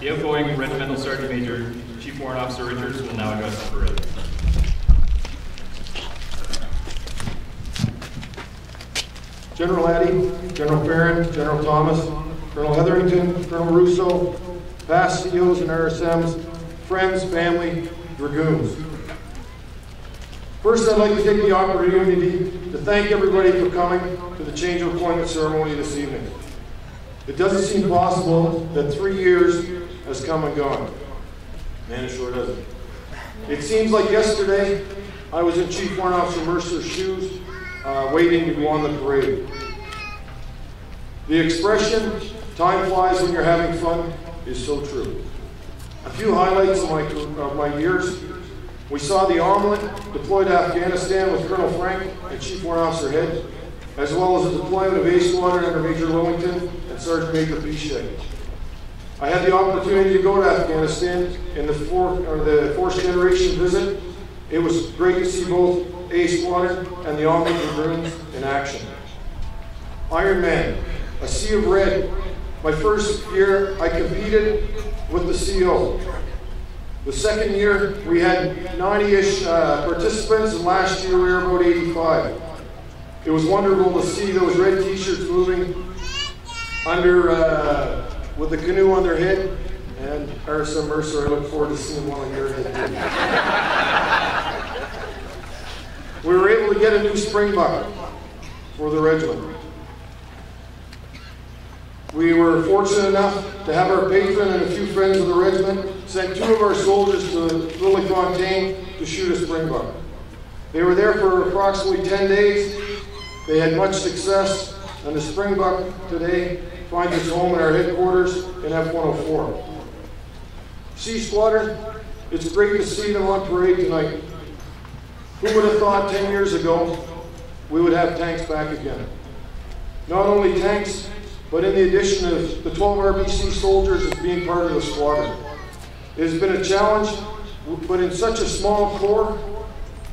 The outgoing Regimental Sergeant Major Chief Warrant Officer Richards will now address the parade. General Addy, General Barron, General Thomas, Colonel Hetherington, Colonel Russo, past CEOs and RSMs, friends, family, dragoons. First, I'd like to take the opportunity to thank everybody for coming to the change of appointment ceremony this evening. It doesn't seem possible that three years has come and gone. Man, it sure doesn't. It seems like yesterday I was in Chief Warrant Officer Mercer's shoes, uh, waiting to go on the parade. The expression, time flies when you're having fun, is so true. A few highlights of my, of my years. We saw the OMLT deployed to Afghanistan with Colonel Frank and Chief Warrant Officer Head, as well as the deployment of A Squadron under Major Lillington and Sergeant Major Pichek. I had the opportunity to go to Afghanistan in the, four, or the fourth generation visit. It was great to see both A Squadron and the OMLT Dragoons in action. Iron Man, a sea of red. My first year, I competed with the CO. The second year, we had 90-ish uh, participants, and last year we were about 85. It was wonderful to see those red t-shirts moving under, uh, with a canoe on their head, and RSM Mercer, I look forward to seeing one on your head. we were able to get a new springbuck for the regiment. We were fortunate enough to have our patron and a few friends of the regiment send two of our soldiers to Lily Fontaine to shoot a springbuck. They were there for approximately 10 days. They had much success, and the springbuck today finds its home in our headquarters in F-104. C Squadron, it's great to see them on parade tonight. Who would have thought 10 years ago we would have tanks back again? Not only tanks, but in the addition of the 12 RBC soldiers as being part of the squadron. It has been a challenge, but in such a small corps,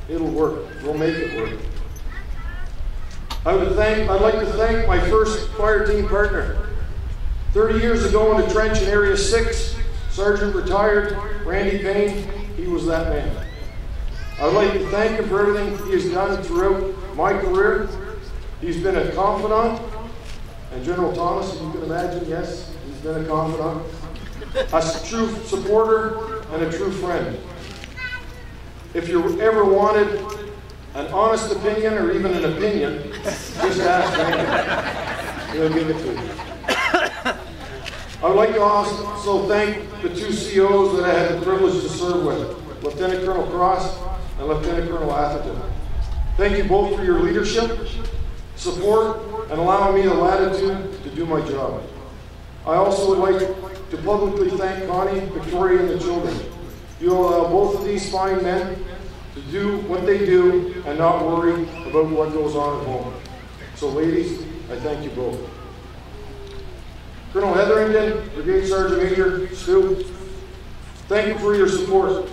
it'll work. We'll make it work. I would thank, I'd like to thank my first fire team partner. 30 years ago in the trench in Area 6, Sergeant retired Randy Payne, he was that man. I'd like to thank him for everything he has done throughout my career. He's been a confidant, and General Thomas, if you can imagine, yes, he's been a confidant, a true supporter, and a true friend. If you ever wanted an honest opinion or even an opinion, just ask him. He'll give it to you. I would like to also thank the two COs that I had the privilege to serve with, Lieutenant Colonel Cross and Lieutenant Colonel Atherton. Thank you both for your leadership, support, and allowing me the latitude to do my job. I also would like to publicly thank Connie, Victoria, and the children. You allow both of these fine men to do what they do and not worry about what goes on at home. So ladies, I thank you both. Colonel Hetherington, Brigade Sergeant Major Stu, thank you for your support.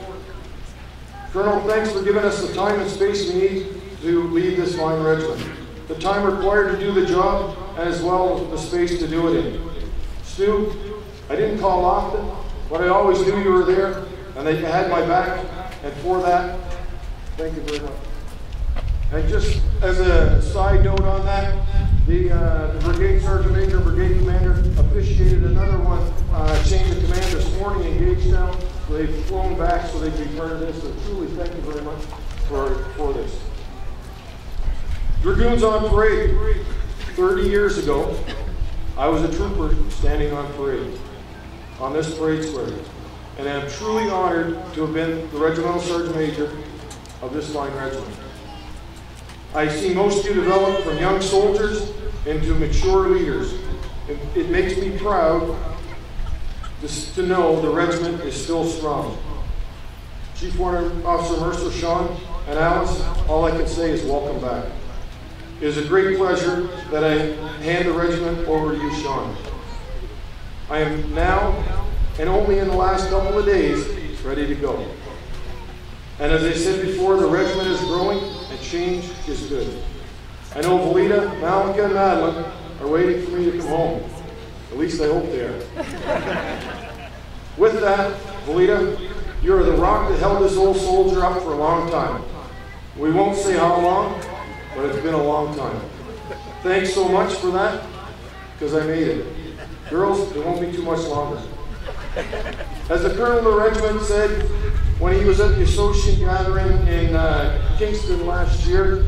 Colonel, thanks for giving us the time and space we need to lead this fine regiment. The time required to do the job, as well as the space to do it in. Stu, I didn't call often, but I always knew you were there, and that you had my back, and for that, thank you very much. And just as a side note on that, the, uh, the Brigade Sergeant Major, Brigade Commander officiated another one, uh, change of command this morning in Gagetown. So they've flown back so they can be part of this. So truly thank you very much for, for this. Dragoons on parade. 30 years ago, I was a trooper standing on parade, on this parade square. And I'm truly honored to have been the Regimental Sergeant Major of this fine regiment. I see most of you develop from young soldiers into mature leaders. It, it makes me proud to, know the regiment is still strong. Chief Warrant Officer Mercer, Shawn, and Alice, all I can say is welcome back. It is a great pleasure that I hand the regiment over to you, Shawn. I am now, and only in the last couple of days, ready to go. And as I said before, the regiment is growing and change is good. I know Valita, Malika, and Madeline are waiting for me to come home. At least I hope they are. With that, Valita, you are the rock that held this old soldier up for a long time. We won't say how long, but it's been a long time. Thanks so much for that, because I made it. Girls, it won't be too much longer. As the colonel of the regiment said when he was at the associate gathering in uh, Kingston last year,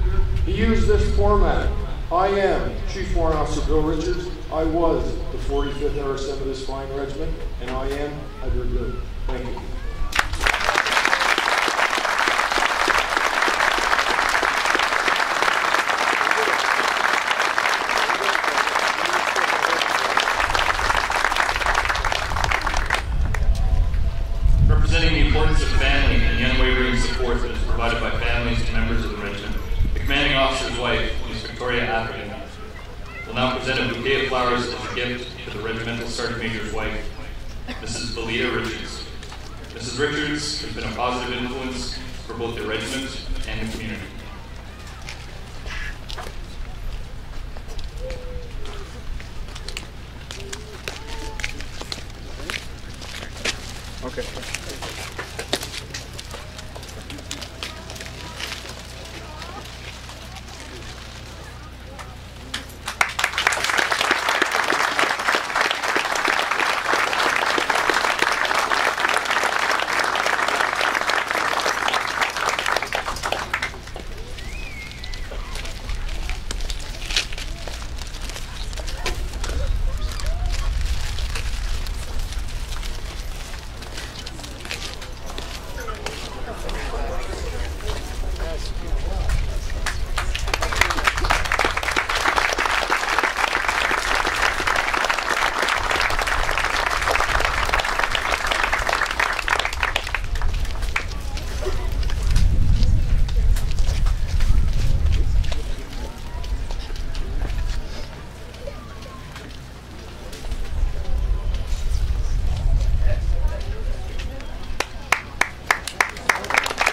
he used this format. I am Chief Warrant Officer Bill Richards. I was the 45th RSM of this fine regiment, and I am a dragoon. Thank you. Representing the importance of family and the unwavering support that is provided by families members of the regiment, the commanding officer's wife. Victoria Atherton, will now present a bouquet of flowers as a gift to the regimental sergeant major's wife, Mrs. Valita Richards. Mrs. Richards has been a positive influence for both the regiment and the community.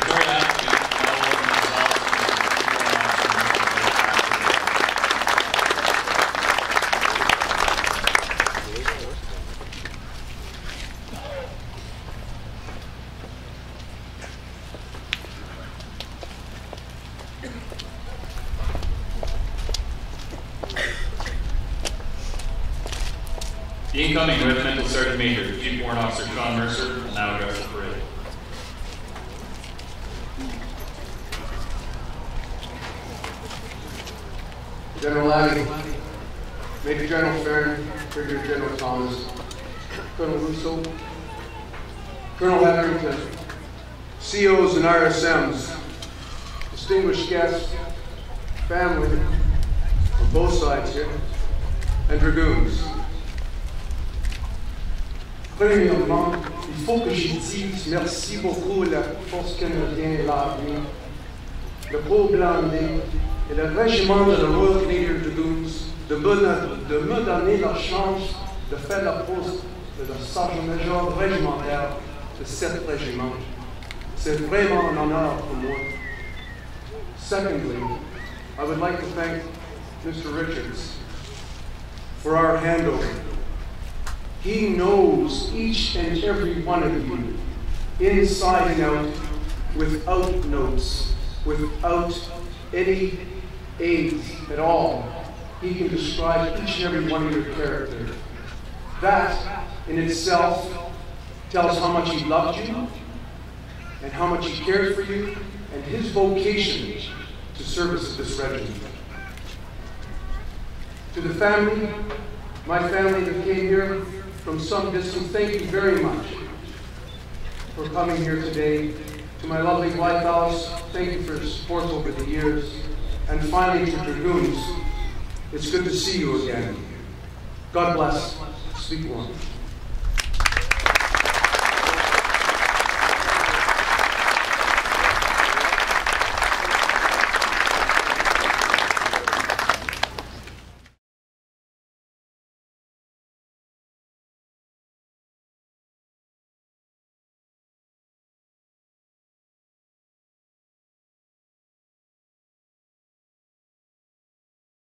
Victoria Atherton now welcome herself to the Chief Warrant Officer. The incoming regimental sergeant major, Chief Warrant Officer Shawn Mercer, will now address the parade. General Addy, Major General Farron, Brigadier General Thomas, Colonel Russo, Colonel Hetherington, COs and RSMs, distinguished guests, family on both sides here, and dragoons. Premièrement, il faut que je dise merci beaucoup à la Force canadienne l'armée, le Beau Blindé et le régiment de la Royal Canadian Dragoons de me donner la chance de faire la poste de sergent-major régimentaire de cet régiment. C'est vraiment un honneur pour moi. Secondly, I would like to thank Mr. Richards for our handover. He knows each and every one of you inside and out without notes, without any aids at all. He can describe each and every one of your character. That in itself tells how much he loved you and how much he cared for you and his vocation to service of this regiment. To the family, my family that came here from some distance, thank you very much for coming here today. To my lovely wife Alice, thank you for your support over the years. And finally, to Dragoons, it's good to see you again. God bless. Sleep one.